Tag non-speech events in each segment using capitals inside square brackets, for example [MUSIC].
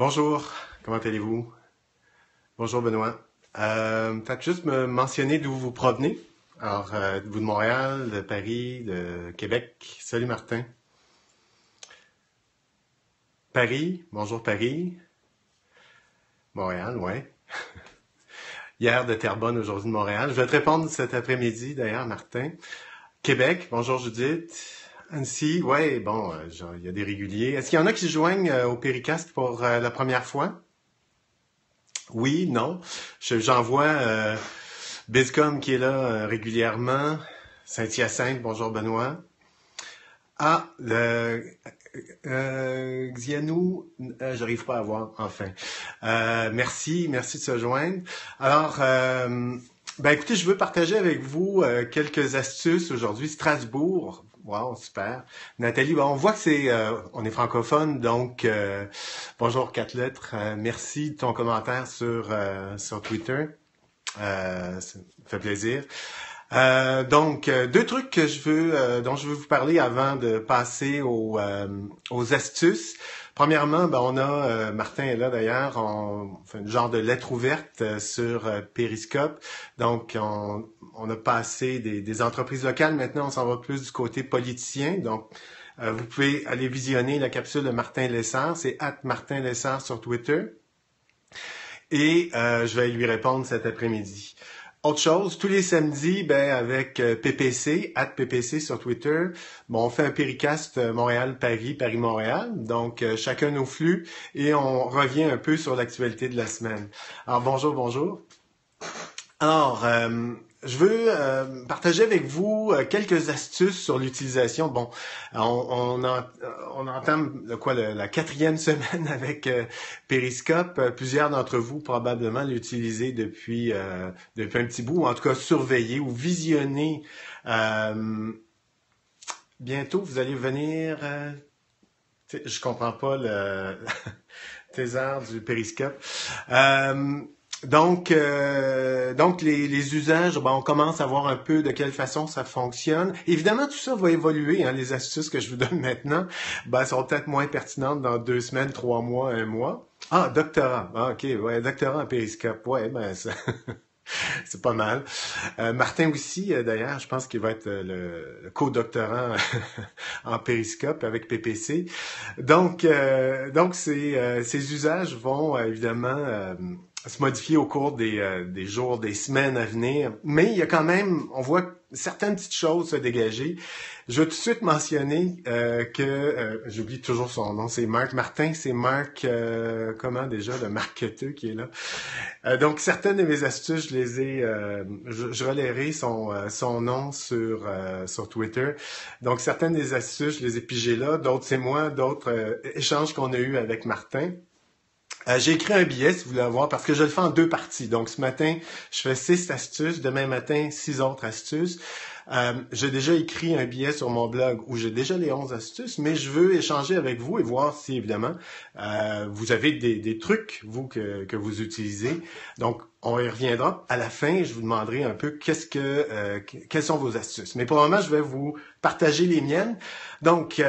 Bonjour, comment allez-vous? Bonjour Benoît. Euh, Peut-être juste me mentionner d'où vous provenez. Alors, euh, vous de Montréal, de Paris, de Québec? Salut Martin. Paris, bonjour Paris. Montréal, ouais. [LAUGHS] Hier de Terrebonne, aujourd'hui de Montréal. Je vais te répondre cet après-midi d'ailleurs, Martin. Québec, bonjour Judith. Annecy, ouais, bon, euh, il y a des réguliers. Est-ce qu'il y en a qui se joignent euh, au Péricast pour euh, la première fois? Oui, non. Je- J'en vois Bizcom qui est là régulièrement. Saint-Hyacinthe, bonjour Benoît. Ah, le Xianou, j'arrive pas à voir, enfin. Merci, merci de se joindre. Alors, ben écoutez, je veux partager avec vous quelques astuces aujourd'hui. Strasbourg, wow, super. Nathalie, ben, on voit que c'est, euh, on est francophone, donc euh, bonjour quatre lettres. Euh, merci de ton commentaire sur Twitter. Ça fait plaisir. Donc, deux trucs que je veux, dont je veux vous parler avant de passer aux, astuces. Premièrement, ben, on a, Martin est là d'ailleurs, on fait une genre de lettre ouverte sur Periscope. Donc, on, on a passé des, des entreprises locales. Maintenant, on s'en va plus du côté politicien. Donc, euh, vous pouvez aller visionner la capsule de Martin Lessard. C'est at Martin Lessard sur Twitter. Et euh, je vais lui répondre cet après-midi. Autre chose, tous les samedis, ben, avec euh, PPC, at PPC sur Twitter, bon, on fait un péricast Montréal-Paris, Paris-Montréal, donc chacun nos flux, et on revient un peu sur l'actualité de la semaine. Alors bonjour, bonjour. Alors, je veux euh, partager avec vous euh, quelques astuces sur l'utilisation. Bon, on, on, en- on entame quoi, la quatrième [LAUGHS] semaine avec euh, Periscope. Euh, Plusieurs d'entre vous probablement l'utilisez depuis, euh, depuis un petit bout, ou en tout cas surveillé ou visionné. Euh, bientôt, vous allez venir... je comprends pas le [LAUGHS] thésard du Periscope. Donc, euh, donc les, usages, ben, on commence à voir un peu de quelle façon ça fonctionne. Évidemment, tout ça va évoluer. Hein, les astuces que je vous donne maintenant ben, seront peut-être moins pertinentes dans deux semaines, trois mois, un mois. Ah, doctorat. Ah, ok, ouais, doctorat en périscope. Ouais, ben [LAUGHS] ça. C'est pas mal. Euh, Martin aussi, euh, d'ailleurs, je pense qu'il va être le, co-doctorant [LAUGHS] en périscope avec PPC. Donc, donc ces, ces usages vont évidemment se modifier au cours des, euh, des jours, des semaines à venir. Mais il y a quand même, on voit certaines petites choses se dégager. Je vais tout de suite mentionner euh, que, euh, j'oublie toujours son nom, c'est Marc Martin, c'est Marc, euh, comment déjà, le marketeur qui est là. Euh, donc, certaines de mes astuces, je les ai, euh, je, je relayerai son, son nom sur, sur Twitter. Donc, certaines des astuces, je les ai pigées là. D'autres, c'est moi. D'autres, échanges qu'on a eus avec Martin. Euh, j'ai écrit un billet, si vous voulez avoir, parce que je le fais en deux parties. Donc, ce matin, je fais six astuces. Demain matin, six autres astuces. Euh, j'ai déjà écrit un billet sur mon blog où j'ai déjà les 11 astuces, mais je veux échanger avec vous et voir si, évidemment, euh, vous avez des, trucs, vous, que, vous utilisez. Donc, on y reviendra. À la fin, je vous demanderai un peu qu'est-ce que, euh, que- quelles sont vos astuces. Mais pour le moment, je vais vous partager les miennes. Donc,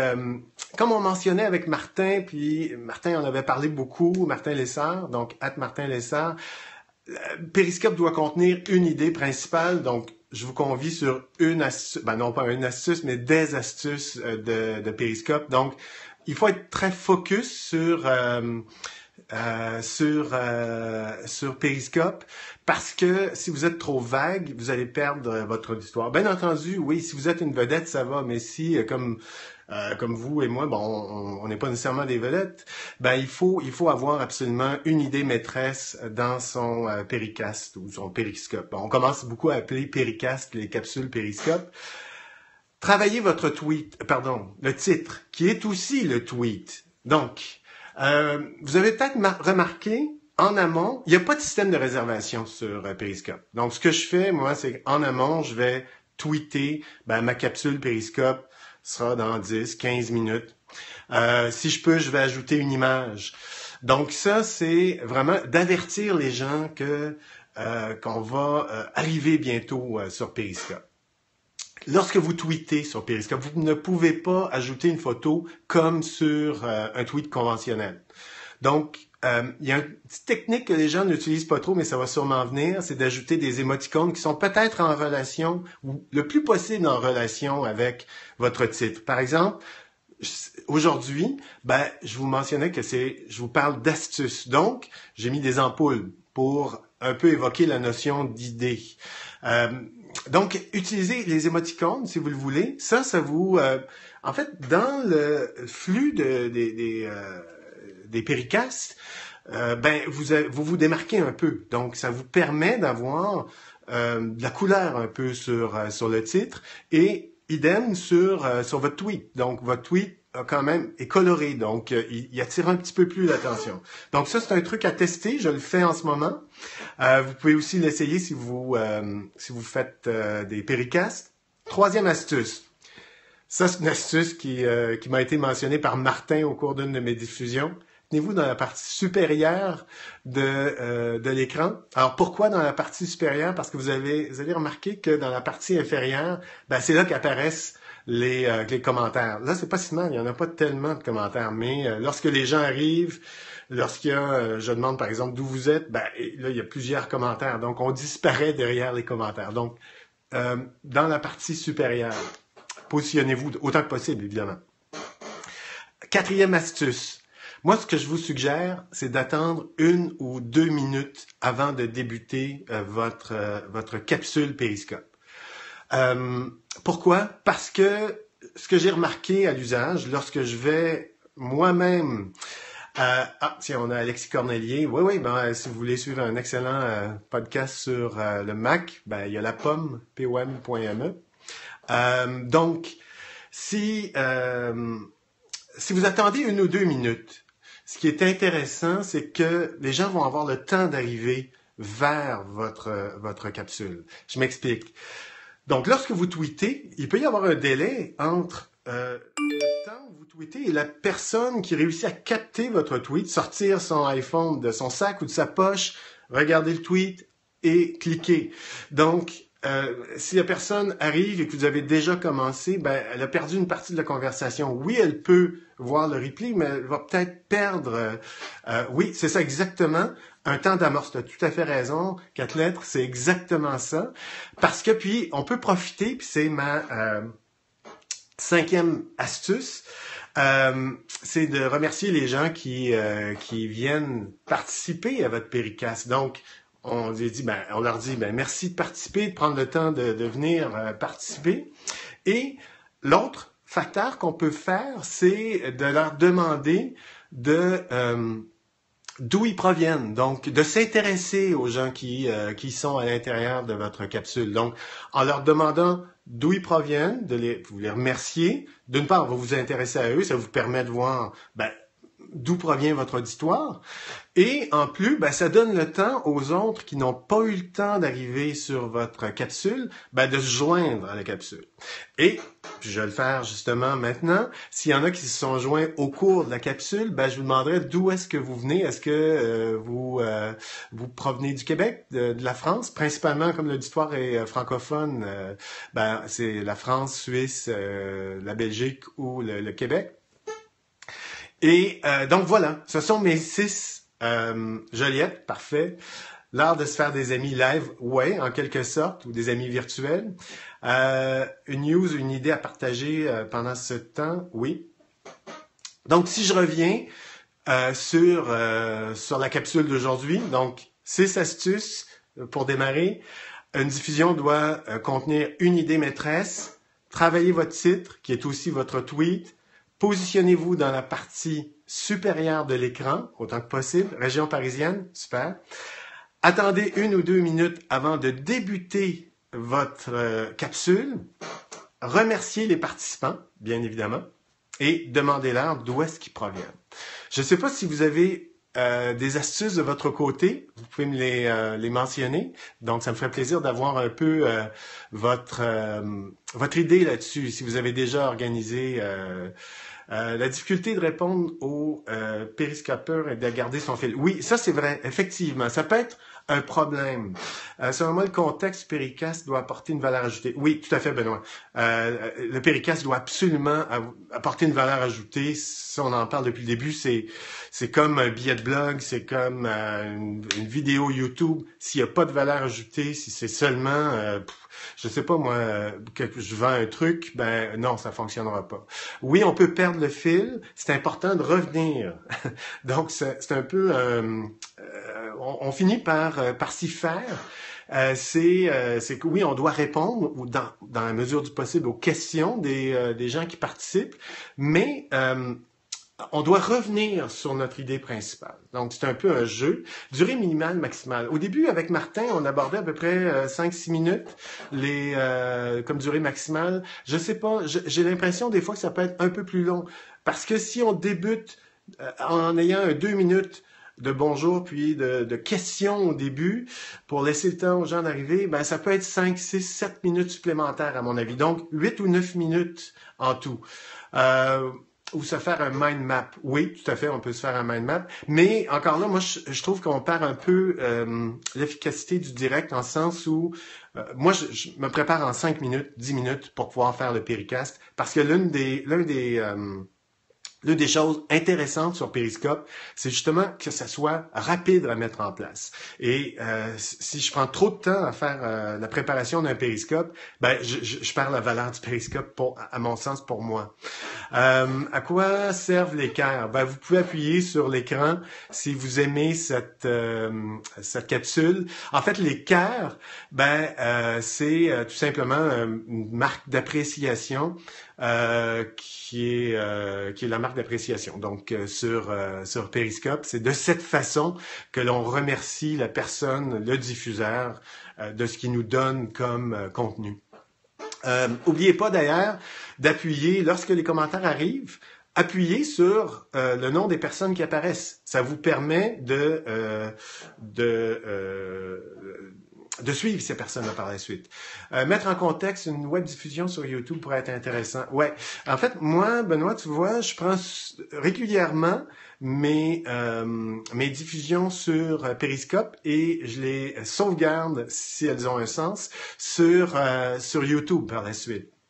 comme on mentionnait avec Martin, puis Martin en avait parlé beaucoup, Martin Lessard, donc at Martin Lessard, Periscope doit contenir une idée principale, donc je vous convie sur une astuce, ben non pas une astuce, mais des astuces euh, de, de Periscope. Donc, il faut être très focus sur euh, euh, sur euh, sur Periscope parce que si vous êtes trop vague, vous allez perdre euh, votre auditoire. Bien entendu, oui, si vous êtes une vedette, ça va, mais si euh, comme comme vous et moi, bon, on n'est pas nécessairement des vedettes, ben il faut il faut avoir absolument une idée maîtresse dans son euh, ou son périscope. On commence beaucoup à appeler péricast les capsules périscope. Travaillez votre tweet, pardon, le titre, qui est aussi le tweet. Donc, euh, vous avez peut-être mar- remarqué, en amont, il n'y a pas de système de réservation sur euh, Periscope. Donc, ce que je fais, moi, c'est qu'en amont, je vais tweeter, ben, ma capsule Periscope sera dans 10, 15 minutes. Euh, si je peux, je vais ajouter une image. Donc, ça, c'est vraiment d'avertir les gens que euh, qu'on va euh, arriver bientôt sur Periscope. Lorsque vous tweetez sur Periscope, vous ne pouvez pas ajouter une photo comme sur euh, un tweet conventionnel. Donc, euh, il y a une petite technique que les gens n'utilisent pas trop, mais ça va sûrement venir, c'est d'ajouter des émoticônes qui sont peut-être en relation, ou le plus possible en relation avec votre titre. Par exemple, aujourd'hui, ben, je vous mentionnais que c'est, je vous parle d'astuces. Donc, j'ai mis des ampoules pour un peu évoquer la notion d'idée. Euh, donc, utilisez les émoticônes si vous le voulez. Ça, ça vous... Euh, en fait, dans le flux de, des, des, euh, des péricastes, euh, ben, vous, vous vous démarquez un peu. Donc, ça vous permet d'avoir euh, de la couleur un peu sur, euh, sur le titre et idem sur, sur votre tweet. Donc, votre tweet quand même est coloré, donc il, il, attire un petit peu plus l'attention. Donc ça, c'est un truc à tester, je le fais en ce moment. Euh, vous pouvez aussi l'essayer si vous euh, si vous faites euh, des péricastes. Troisième astuce. Ça, c'est une astuce qui, qui m'a été mentionnée par Martin au cours d'une de mes diffusions. Tenez-vous dans la partie supérieure de, de l'écran. Alors pourquoi dans la partie supérieure? Parce que vous avez, vous avez remarqué que dans la partie inférieure, ben, c'est là qu'apparaissent les, euh, les commentaires. Là, c'est pas si mal, il n'y en a pas tellement de commentaires, mais euh, lorsque les gens arrivent, lorsqu'il y a, euh, je demande par exemple d'où vous êtes, ben, là, il y a plusieurs commentaires. Donc, on disparaît derrière les commentaires. Donc, dans la partie supérieure, positionnez-vous autant que possible, évidemment. Quatrième astuce. Moi, ce que je vous suggère, c'est d'attendre une ou deux minutes avant de débuter votre, votre capsule périscope. Euh, pourquoi? Parce que ce que j'ai remarqué à l'usage, lorsque je vais moi-même euh, ah, tiens, on a Alexis Cornelier. Oui, oui, ben, si vous voulez suivre un excellent euh, podcast sur euh, le Mac, ben, il y a la pomme, pom.me. Donc, si, si vous attendez une ou deux minutes, ce qui est intéressant, c'est que les gens vont avoir le temps d'arriver vers votre, votre capsule. Je m'explique. Donc, lorsque vous tweetez, il peut y avoir un délai entre euh, le temps où vous tweetez et la personne qui réussit à capter votre tweet, sortir son iPhone de son sac ou de sa poche, regarder le tweet et cliquer. Donc, euh, si la personne arrive et que vous avez déjà commencé, ben, elle a perdu une partie de la conversation. Oui, elle peut voir le replay, mais va peut-être perdre. Euh, euh, oui, c'est ça exactement. Un temps d'amorce. Tu as tout à fait raison. Quatre lettres, c'est exactement ça. Parce que puis, on peut profiter, puis c'est ma euh, cinquième astuce. C'est de remercier les gens qui, qui viennent participer à votre péricas. Donc, on, dit, ben, on leur dit ben, merci de participer, de prendre le temps de, venir participer. Et l'autre facteur qu'on peut faire, c'est de leur demander de euh, d'où ils proviennent. Donc, de s'intéresser aux gens qui, euh, qui sont à l'intérieur de votre capsule. Donc, en leur demandant d'où ils proviennent, de les, vous les remercier. D'une part, vous vous intéresser à eux, ça vous permet de voir ben, d'où provient votre auditoire. Et en plus, ben, ça donne le temps aux autres qui n'ont pas eu le temps d'arriver sur votre capsule, ben, de se joindre à la capsule. Et, je vais le faire justement maintenant, s'il y en a qui se sont joints au cours de la capsule, ben, je vous demanderai d'où est-ce que vous venez. Est-ce que euh, vous, euh, vous provenez du Québec, de, la France? Principalement, comme l'auditoire est euh, francophone, ben, c'est la France, Suisse, la Belgique ou le Québec. Et euh, donc voilà, ce sont mes six euh, Joliette, parfait. L'art de se faire des amis live, ouais, en quelque sorte, ou des amis virtuels. Euh, une news, une idée à partager euh, pendant ce temps, oui. Donc si je reviens euh, sur euh, sur la capsule d'aujourd'hui, donc six astuces pour démarrer. Une diffusion doit contenir une idée maîtresse, travailler votre titre, qui est aussi votre tweet, Positionnez-vous dans la partie supérieure de l'écran, autant que possible. Région parisienne, super. Attendez une ou deux minutes avant de débuter votre euh, capsule. Remerciez les participants, bien évidemment, et demandez-leur d'où est-ce qu'ils proviennent. Je ne sais pas si vous avez euh, des astuces de votre côté, vous pouvez me les, euh, mentionner. Donc, ça me ferait plaisir d'avoir un peu euh, votre euh, votre idée là-dessus. Si vous avez déjà organisé la difficulté de répondre au euh, périscopeur et de garder son fil. Oui, ça c'est vrai, effectivement. Ça peut être un problème. Euh, selon moi, le contexte péricast doit apporter une valeur ajoutée. Oui, tout à fait, Benoît. Euh, le péricast doit absolument apporter une valeur ajoutée. Si on en parle depuis le début, c'est c'est comme un billet de blog, c'est comme euh, une, vidéo YouTube. S'il n'y a pas de valeur ajoutée, si c'est seulement, euh, je sais pas moi, que je vends un truc, ben non, ça fonctionnera pas. Oui, on peut perdre le fil. C'est important de revenir. [LAUGHS] Donc c'est un peu, euh, on, finit par par s'y faire. Euh, c'est c'est que oui, on doit répondre dans, dans la mesure du possible aux questions des, des gens qui participent, mais on doit revenir sur notre idée principale. Donc, c'est un peu un jeu. Durée minimale, maximale. Au début, avec Martin, on abordait à peu près 5-6 euh, minutes les, euh, comme durée maximale. Je sais pas, j'ai l'impression des fois que ça peut être un peu plus long. Parce que si on débute euh, en ayant 2 minutes de bonjour puis de, questions au début pour laisser le temps aux gens d'arriver, ben ça peut être 5, 6, 7 minutes supplémentaires à mon avis. Donc 8 ou 9 minutes en tout. Euh, ou se faire un mind map. Oui, tout à fait, on peut se faire un mind map. Mais encore là, moi, je, trouve qu'on perd un peu euh, l'efficacité du direct en sens où euh, moi, je, me prépare en 5 minutes, 10 minutes pour pouvoir faire le péricast parce que l'une des, l'un des, euh, L'une des choses intéressantes sur Periscope, c'est justement que ça soit rapide à mettre en place. Et euh, si je prends trop de temps à faire euh, la préparation d'un Periscope, ben je, je, perds la valeur du Periscope pour, à mon sens pour moi. Euh, à quoi servent les cœurs? Ben vous pouvez appuyer sur l'écran si vous aimez cette cette capsule. En fait, les cœurs, ben c'est tout simplement une marque d'appréciation euh, qui est euh, qui est la marque d'appréciation. Donc euh, sur Periscope, c'est de cette façon que l'on remercie la personne, le diffuseur, de ce qu'il nous donne comme contenu. Euh, oubliez pas d'ailleurs d'appuyer lorsque les commentaires arrivent. Appuyez sur le nom des personnes qui apparaissent. Ça vous permet de de suivre ces personnes-là par la suite. Euh, mettre en contexte une web diffusion sur YouTube pourrait être intéressant. Ouais. En fait, moi, Benoît, tu vois, je prends régulièrement mes euh, mes diffusions sur euh, Periscope et je les sauvegarde si elles ont un sens sur sur YouTube par la suite.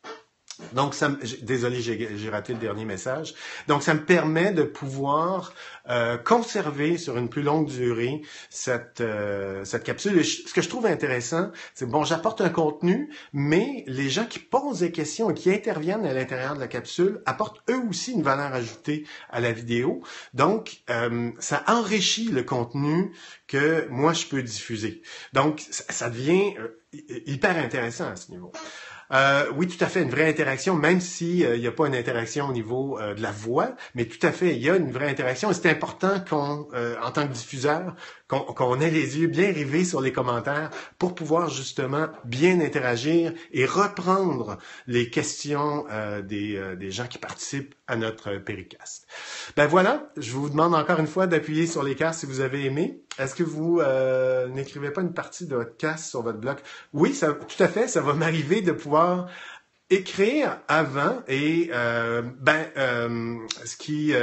Donc, ça, désolé, j'ai raté le dernier message. Donc, ça me permet de pouvoir euh, conserver sur une plus longue durée cette euh, cette capsule. ce que je trouve intéressant, c'est bon, j'apporte un contenu, mais les gens qui posent des questions et qui interviennent à l'intérieur de la capsule apportent eux aussi une valeur ajoutée à la vidéo. Donc, euh, ça enrichit le contenu que moi je peux diffuser. Donc, ça devient hyper intéressant à ce niveau. Euh, oui, tout à fait, une vraie interaction, même s'il euh, n'y a pas une interaction au niveau euh, de la voix, mais tout à fait, il y a une vraie interaction. C'est important qu'on, en tant que diffuseur, qu'on ait les yeux bien rivés sur les commentaires pour pouvoir justement bien interagir et reprendre les questions des gens qui participent à notre péricast. Ben voilà, je vous demande encore une fois d'appuyer sur les cases si vous avez aimé. Est-ce que vous euh, n'écrivez pas une partie de votre casse sur votre blog? Oui, tout à fait, ça va m'arriver de pouvoir écrire avant et euh, ben euh, ce qui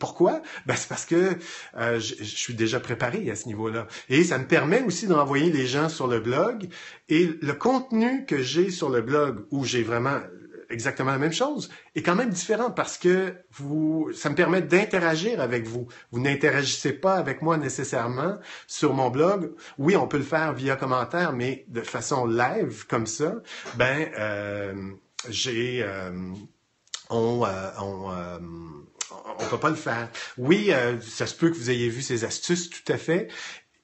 pourquoi? Ben c'est parce que je, je, suis déjà préparé à ce niveau-là et ça me permet aussi d'envoyer les gens sur le blog et le contenu que j'ai sur le blog où j'ai vraiment exactement la même chose est quand même différent parce que vous, ça me permet d'interagir avec vous. Vous n'interagissez pas avec moi nécessairement sur mon blog. Oui, on peut le faire via commentaire, mais de façon live comme ça, ben euh, j'ai euh, on, euh, on on peut pas le faire. Oui, ça se peut que vous ayez vu ces astuces, tout à fait.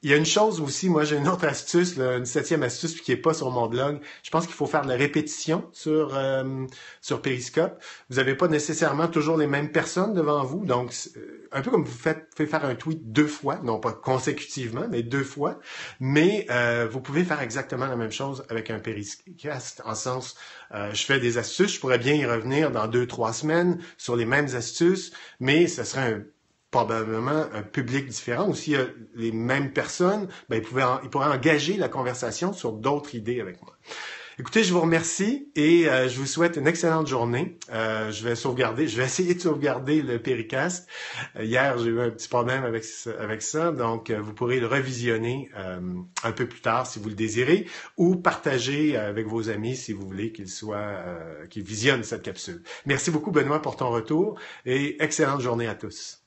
Il y a une chose aussi, moi j'ai une autre astuce, une septième astuce qui est pas sur mon blog. Je pense qu'il faut faire de la répétition sur euh, sur Periscope. Vous n'avez pas nécessairement toujours les mêmes personnes devant vous, donc euh, un peu comme vous faites, faire un tweet deux fois, non pas consécutivement, mais deux fois. Mais euh, vous pouvez faire exactement la même chose avec un Periscast, en sens, je fais des astuces, je pourrais bien y revenir dans deux trois semaines sur les mêmes astuces, mais ce serait un probablement un public différent, ou s'il y a les mêmes personnes, ben, ils, pouvaient ils pourraient engager la conversation sur d'autres idées avec moi. Écoutez, je vous remercie et euh, je vous souhaite une excellente journée. Euh, je vais sauvegarder, je vais essayer de sauvegarder le Péricast. Euh, hier, j'ai eu un petit problème avec, avec ça, donc vous pourrez le revisionner un peu plus tard si vous le désirez ou partager avec vos amis si vous voulez qu'ils soient, qu'ils visionnent cette capsule. Merci beaucoup Benoît pour ton retour et excellente journée à tous.